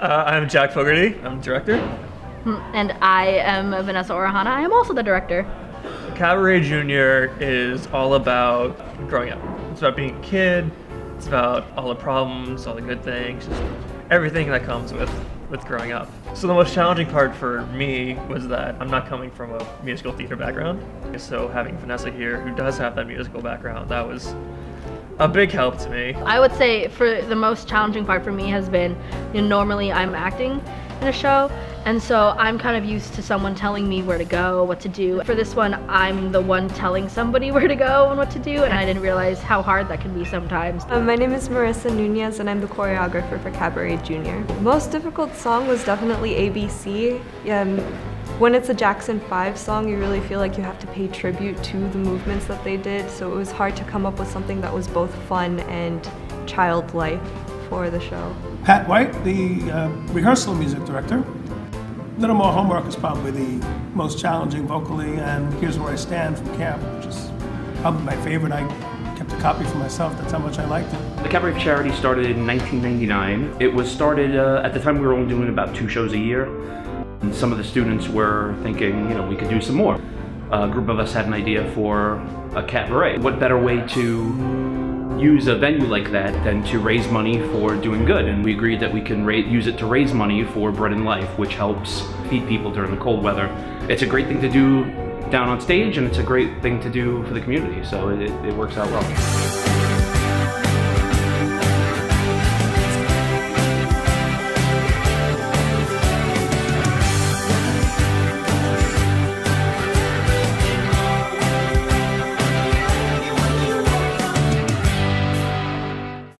Uh, I'm Jack Fogarty. I'm director. And I am Vanessa Orahana. I am also the director. Cabaret Junior is all about growing up. It's about being a kid. It's about all the problems, all the good things, just everything that comes with with growing up. So the most challenging part for me was that I'm not coming from a musical theater background. So having Vanessa here, who does have that musical background, that was a big help to me. I would say for the most challenging part for me has been, you know, normally I'm acting in a show, and so I'm kind of used to someone telling me where to go, what to do. For this one, I'm the one telling somebody where to go and what to do, and I didn't realize how hard that can be sometimes. Um, my name is Marissa Nunez and I'm the choreographer for Cabaret Junior. Most difficult song was definitely ABC. Um, when it's a Jackson 5 song, you really feel like you have to pay tribute to the movements that they did, so it was hard to come up with something that was both fun and childlike for the show. Pat White, the uh, rehearsal music director. Little More Homework is probably the most challenging vocally, and Here's Where I Stand from Camp, which is probably my favorite. I kept a copy for myself, that's how much I liked it. The Cabaret Charity started in 1999. It was started, uh, at the time we were only doing about two shows a year. And some of the students were thinking, you know, we could do some more. A group of us had an idea for a cabaret. What better way to use a venue like that than to raise money for doing good? And we agreed that we can use it to raise money for Bread and Life, which helps feed people during the cold weather. It's a great thing to do down on stage, and it's a great thing to do for the community, so it, it works out well.